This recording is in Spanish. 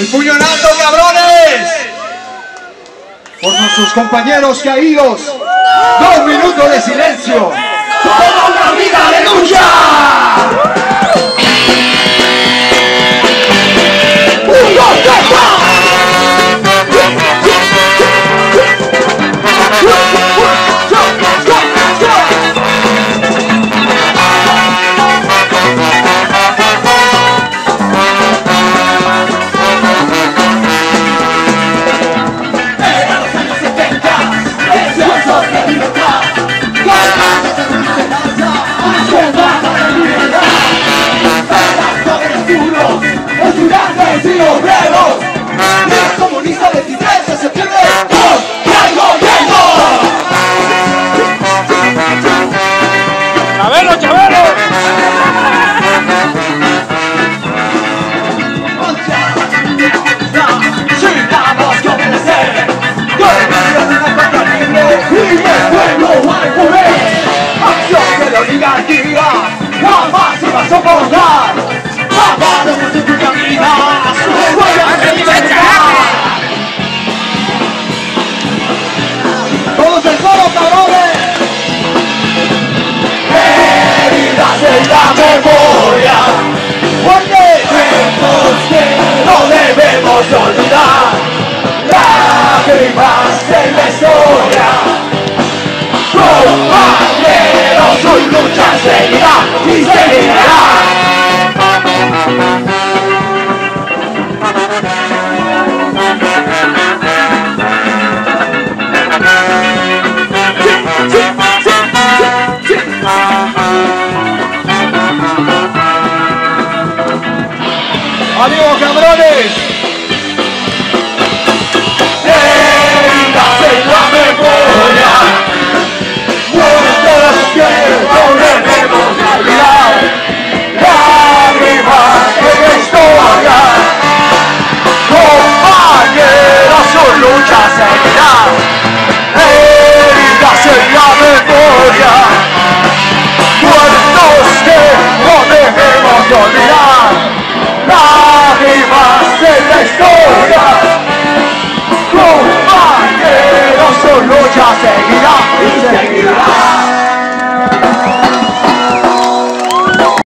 El puño en alto, cabrones. Por nuestros compañeros caídos. Dos minutos de silencio. Toda una vida de lucha. De la oligarquía, jamás se va a soportar. Acabamos de tu vida, de libertad. Todos el coro, cabrones. Heridas en la memoria, momentos que no debemos olvidar. Lágrimas en la historia, su lucha seguirá y seguirá. Amigos cabrones. lucha seguirá, heridas en la memoria, muertos que no dejemos de olvidar, lágrimas en la historia.